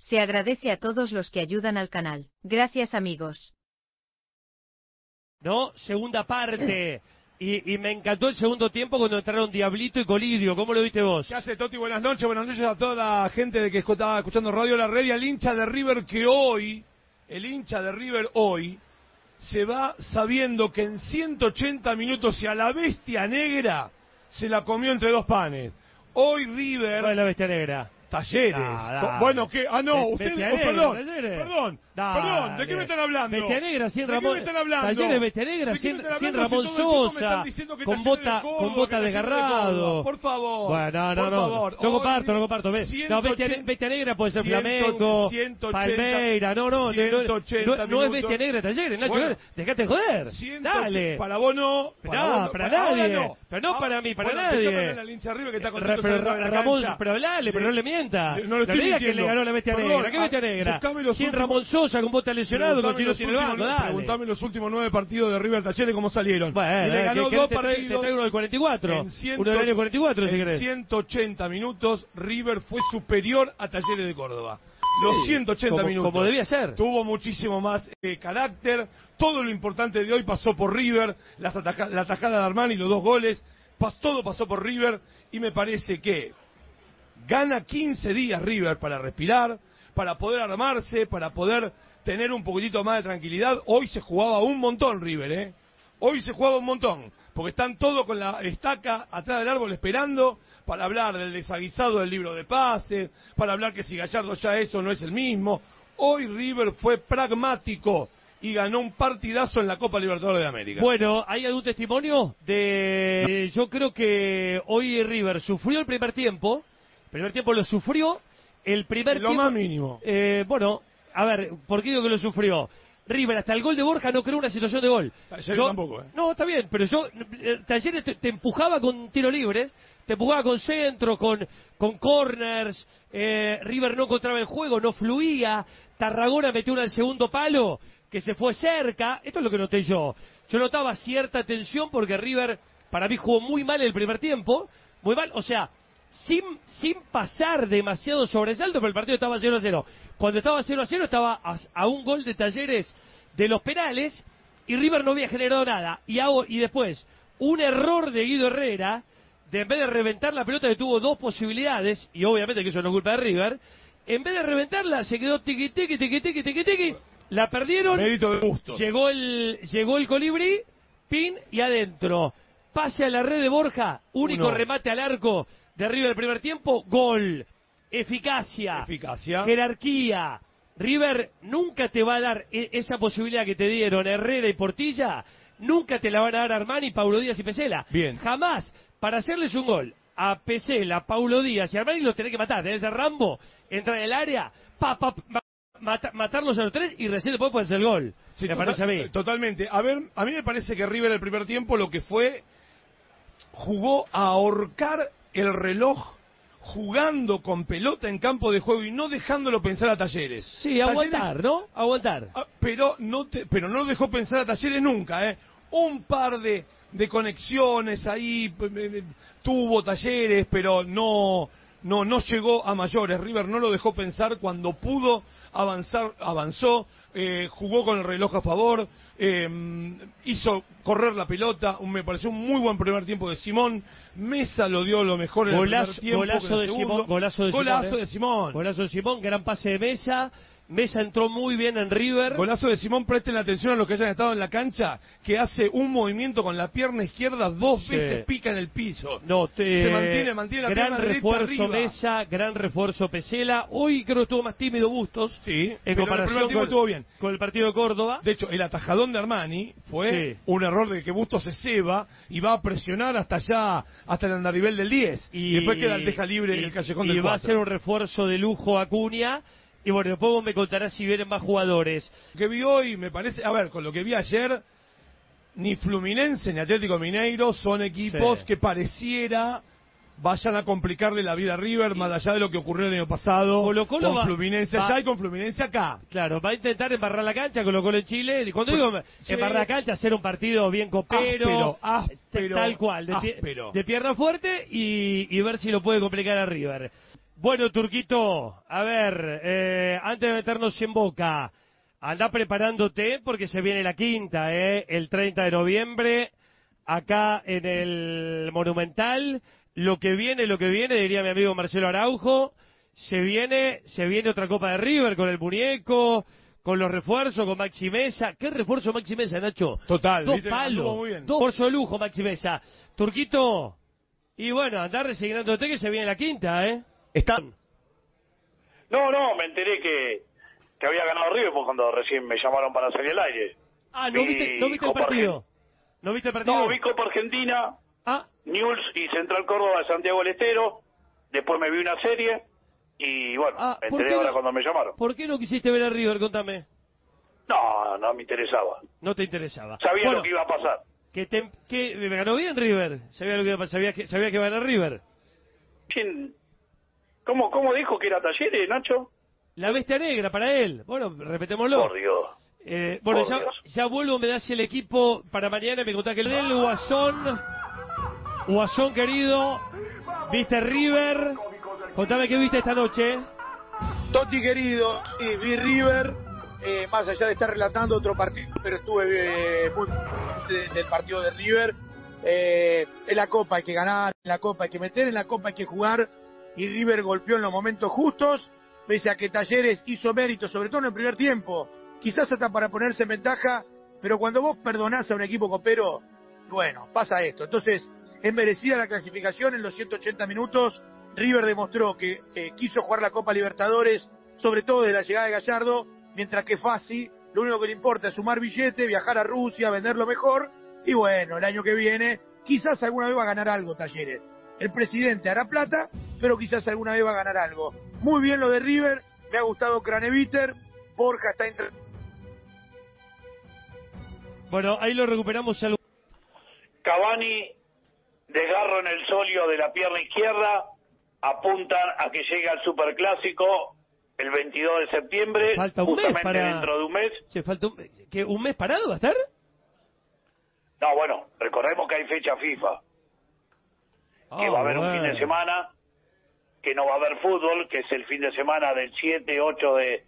Se agradece a todos los que ayudan al canal. Gracias amigos. ¿no? Segunda parte. Y, y me encantó el segundo tiempo cuando entraron Diablito y Colidio. ¿Cómo lo viste vos? ¿Qué hace Toti? Buenas noches, buenas noches a toda la gente de que estaba escuchando Radio La Red y al hincha de River que hoy, el hincha de River hoy, se va sabiendo que en 180 minutos y a la bestia negra se la comió entre dos panes. Hoy River... ¿Cuál es la bestia negra? Talleres. Ah, dale. bueno, ¿qué? Ah, no, Be- usted, oh, perdón, Talleres. perdón, Dale. perdón, ¿de qué me están hablando? Bestia Negra, sin ¿De qué Ramón. me están hablando? Talleres Bestia Negra, ¿De qué sin, sin Ramón Sosa. Con bota, Córdoba, con bota desgarrado. Por favor. Bueno, no, no, no. favor. No comparto, no comparto. Ve. No, bestia, 180 Bestia Negra puede ser 100, Flamengo, 180, Palmeira. No, no, no, no, 180 no, no es. Bestia Negra Talleres, Nacho. Dejate joder. 180 Dale. Para vos no. Para nadie. Pero no Ahora- para mí, para nadie. Ramón, pero hablale, pero no le mienta. Yo no lo estoy diga que le ganó la bestia Perdón, negra. ¿Qué ah, bestia negra? buscame los Sin últimos- Ramón Sosa con bota lesionado, con los tiene banco, dale. Preguntame los últimos nueve partidos de River Talleres cómo salieron. Bueno, y le eh, ganó que- que dos te, trae- te partidos. traigo uno del 44. en ciento- uno del año 44, si en querés. 180 minutos, River fue superior a Talleres de Córdoba. Los Sí, 180 como- minutos. como debía ser. Tuvo muchísimo más eh, carácter. Todo lo importante de hoy pasó por River. Las ataja- la atajada de Armani, los dos goles. Pas- todo pasó por River. Y me parece que gana 15 días River para respirar, para poder armarse, para poder tener un poquitito más de tranquilidad. Hoy se jugaba un montón River, ¿eh? Hoy se jugaba un montón, porque están todos con la estaca atrás del árbol esperando para hablar del desaguisado del libro de pases, para hablar que si Gallardo ya eso no es el mismo. Hoy River fue pragmático y ganó un partidazo en la Copa Libertadores de América. Bueno, ¿hay algún testimonio de... Yo creo que hoy River sufrió el primer tiempo. El primer tiempo lo sufrió. El primer lo tiempo... más mínimo. Eh, bueno, a ver, ¿por qué digo que lo sufrió? River, hasta el gol de Borja no creó una situación de gol. Talleres Yo- tampoco, ¿eh? No, está bien, pero yo, eh, Talleres te, te empujaba con tiros libres, te empujaba con centro, con, con corners, eh, River no encontraba el juego, no fluía, Tarragona metió una al segundo palo, que se fue cerca, esto es lo que noté yo. Yo notaba cierta tensión porque River, para mí, jugó muy mal el primer tiempo, muy mal, o sea, sin, sin pasar demasiado sobresalto, pero el partido estaba 0 a 0. Cuando estaba 0 a 0 estaba a, a un gol de talleres de los penales y River no había generado nada. Y, hago, y después, un error de Guido Herrera, de en vez de reventar la pelota que tuvo dos posibilidades, y obviamente que eso no es culpa de River, en vez de reventarla se quedó tiqui tiqui tiqui tiqui tiqui tiqui, la perdieron, Mérito de gusto. llegó el, llegó el colibrí, pin y adentro. Pase a la red de Borja, único Uno. remate al arco de River el primer tiempo, gol. Eficacia, Eficacia. jerarquía. River nunca te va a dar e- esa posibilidad que te dieron Herrera y Portilla, nunca te la van a dar Armani, Paulo Díaz y Pesela. Bien. Jamás. Para hacerles un gol a Pesela, Paulo Díaz y Armani los tenés que matar. Tenés a Rambo, entrar en el área, pa, pa, ma- mata- matarlos a los tres y recién después puede ser el gol. Sí, me total- parece a mí. Totalmente. A ver, a mí me parece que River el primer tiempo lo que fue jugó a ahorcar el reloj jugando con pelota en campo de juego y no dejándolo pensar a Talleres. Sí, aguantar, ¿no? Aguantar. Ah, pero no te, pero no dejó pensar a Talleres nunca, ¿eh? Un par de, de conexiones ahí tuvo Talleres, pero no no no llegó a mayores. River no lo dejó pensar cuando pudo avanzar, avanzó, eh, jugó con el reloj a favor, eh, hizo correr la pelota. Un- Me pareció un muy buen primer tiempo de Simón. Mesa lo dio lo mejor en el Golazo, primer tiempo. golazo el de. Simón. Golazo de Golazo Simón. ¿eh? de Simón. Golazo de Simón, gran pase de Mesa. Mesa entró muy bien en River. Golazo de Simón, presten atención a los que hayan estado en la cancha, que hace un movimiento con la pierna izquierda, dos Sí. veces pica en el piso. No, te- Se mantiene, mantiene la gran pierna derecha refuerzo arriba. Mesa, gran refuerzo Pesela. Hoy creo que estuvo más tímido Bustos. Sí, en pero comparación con, estuvo bien. con el partido de Córdoba. De hecho, el atajadón de Armani fue Sí. un error de que Bustos se ceba y va a presionar hasta allá, hasta el andarivel del 10. Y, después queda el deja libre y- el callejón y del va a 4. ser un refuerzo de lujo a Cunha. Y bueno, después vos me contarás si vienen más jugadores. Lo que vi hoy me parece, a ver, con lo que vi ayer, ni Fluminense ni Atlético Mineiro son equipos Sí. que pareciera vayan a complicarle la vida a River, más allá de lo que ocurrió el año pasado con va- Fluminense va- allá y con Fluminense acá. Claro, va a intentar embarrar la cancha, Colo Colo en Chile. Cuando digo Sí. embarrar la cancha, hacer un partido bien copero, Áspero, áspero, tal cual, de, áspero. de pierna fuerte y, y ver si lo puede complicar a River. Bueno, Turquito, a ver, eh, antes de meternos en boca, anda preparándote porque se viene la quinta, ¿eh? El 30 de noviembre, acá en el Monumental. Lo que viene, lo que viene, diría mi amigo Marcelo Araujo, se viene, se viene otra Copa de River con el muñeco, con los refuerzos, con Maxi Mesa. ¿Qué refuerzo Maxi Mesa, Nacho? Total, Dos viste, palos, muy bien. dos refuerzos de lujo Maxi Mesa. Turquito, y bueno, andar resignándote que se viene la quinta, ¿eh? Están. No, no, me enteré que, que había ganado River pues, cuando recién me llamaron para salir al aire. Ah, ¿no Vi viste, ¿no viste el partido? ¿No viste el partido? No, vi Copa Argentina, Ah, News y Central Córdoba de Santiago del Estero. Después me vi una serie y bueno, Ah, me ¿por enteré ahora no? cuando me llamaron. ¿por qué no quisiste ver a River? Contame. No, no me interesaba. No te interesaba. Sabía Bueno, lo que iba a pasar. que, te, que me ganó bien River. Sabía lo que iba a pasar, sabía que, sabía que iba a ganar River. ¿Quién? ¿Cómo, ¿Cómo dijo que era Talleres, Nacho? La bestia negra para él. Bueno, repetémoslo. Por Dios. Eh, bueno, Por ya, Dios. ya vuelvo, me das el equipo para mañana. Me contá que el Guasón, Guasón querido, viste River. Contame qué viste esta noche. Totti querido, y vi River, eh, más allá de estar relatando otro partido, pero estuve eh, muy de- del partido de River. Eh, en la Copa hay que ganar, en la Copa hay que meter, en la Copa hay que jugar, y River golpeó en los momentos justos, pese a que Talleres hizo mérito, sobre todo en el primer tiempo, quizás hasta para ponerse en ventaja, pero cuando vos perdonás a un equipo copero, bueno, pasa esto. Entonces, es merecida la clasificación en los 180 minutos. River demostró que eh, quiso jugar la Copa Libertadores, sobre todo de la llegada de Gallardo, mientras que Fassi lo único que le importa es sumar billete, viajar a Rusia, venderlo mejor, y bueno, el año que viene quizás alguna vez va a ganar algo Talleres. El presidente hará plata, pero quizás alguna vez va a ganar algo. Muy bien lo de River, me ha gustado Craneviter, Borja está entre... Bueno, ahí lo recuperamos al Cavani, desgarro en el solio de la pierna izquierda, apuntan a que llegue al Superclásico el 22 de septiembre, Falta un mes justamente para- dentro de un mes. Che, falta un, ¿que un mes parado va a estar? No, bueno, recordemos que hay fecha FIFA, que Ah, va a haber un fin de semana, que no va a haber fútbol, que es el fin de semana del 7, 8 de,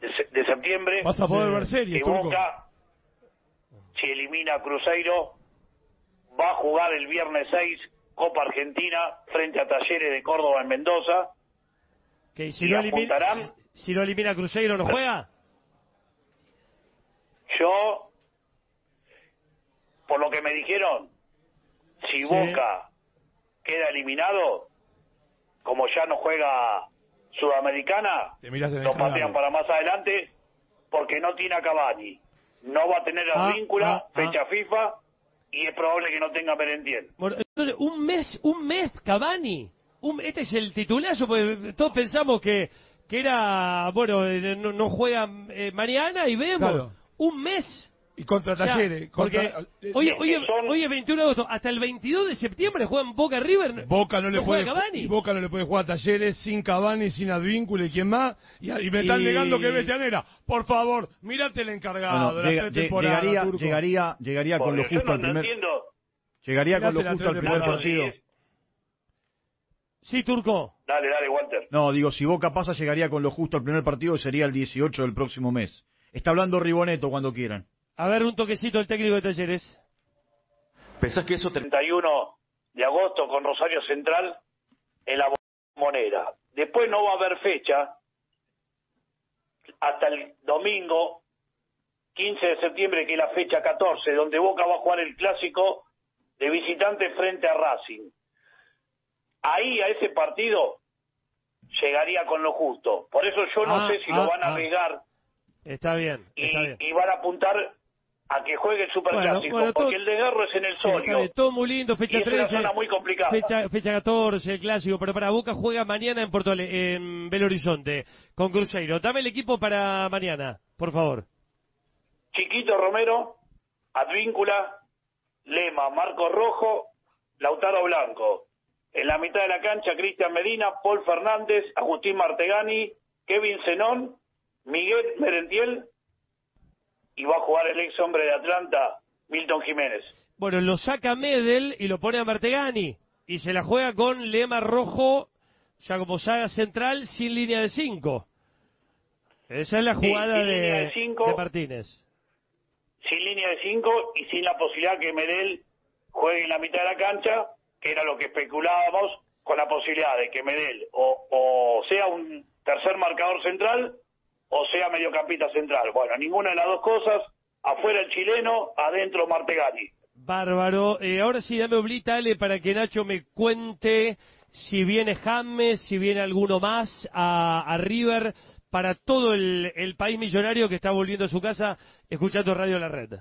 de, se- de septiembre. Vas a poder ver series, Y. Boca, si elimina a Cruzeiro, va a jugar el viernes 6 Copa Argentina frente a Talleres de Córdoba en Mendoza. Que si Y no elimina, si no elimina a Cruzeiro no juega. Yo, por lo que me dijeron, si Sí. Boca queda eliminado, como ya no juega Sudamericana, lo patean para más adelante porque no tiene a Cavani. No va a tener a Ah, Víncula, ah, fecha ah. FIFA, y es probable que no tenga Merentiel. Bueno, entonces, un mes, un mes, Cavani. Un, este es el titulazo, porque todos pensamos que, que era, bueno, eh, no, no juega eh, mañana y vemos. Claro. Un mes. Y contra Talleres. porque contra- eh, hoy, eh, hoy, son- hoy es 21 de agosto, hasta el 22 de septiembre juegan Boca River. Boca no le puede juega Cavani. y Boca no le puede jugar a Talleres sin Cavani, sin Advíncula y quién más. Y, y me están Y- negando que es Bellanera. Por favor, mírate el encargado Bueno, de las llega- tres lle- temporadas, llegaría, Turco. llegaría, llegaría con lo justo no, al no primer, entiendo. llegaría con lo justo al primer partido. Sí, Turco. Dale, dale, Walter. No, digo, si Boca pasa, llegaría con lo justo al primer partido, que sería el 18 del próximo mes. Está hablando Riboneto cuando quieran. A ver, un toquecito del técnico de Talleres. ¿Pensás que eso te... 31 de agosto con Rosario Central en la moneda. Después no va a haber fecha hasta el domingo 15 de septiembre, que es la fecha 14, donde Boca va a jugar el clásico de visitante frente a Racing. Ahí a ese partido llegaría con lo justo. Por eso yo no Ah, sé si ah, lo van a ah. arriesgar Está bien, y, está bien. y van a apuntar a que juegue el Superclásico, Bueno, porque el desgarro es en el solio. todo muy lindo, y fecha es una 13. zona muy complicada. Fecha, fecha 14, el clásico, pero para Boca juega mañana en Porto en Belo Horizonte con Cruzeiro. Dame el equipo para mañana, por favor. Chiquito Romero, Advíncula, Lema, Marco Rojo, Lautaro Blanco. En la mitad de la cancha, Cristian Medina, Paul Fernández, Agustín Martegani, Kevin Zenón, Miguel Merentiel y va a jugar el ex hombre de Atlanta, Milton Jiménez. Bueno, lo saca Medel y lo pone a Martegani. Y se la juega con Lema Rojo, ya como saga central, sin línea de 5. Esa es la jugada de, de cinco. de Martínez. sin línea de cinco y sin la posibilidad que Medel juegue en la mitad de la cancha, que era lo que especulábamos, con la posibilidad de que Medel o, o sea un tercer marcador central o sea mediocampista central. Bueno, ninguna de las dos cosas, afuera el chileno, adentro Martegani. Bárbaro. Eh, ahora sí, dame oblita, Ale, para que Nacho me cuente si viene James, si viene alguno más a, a River, para todo el, el país millonario que está volviendo a su casa escuchando Radio La Red.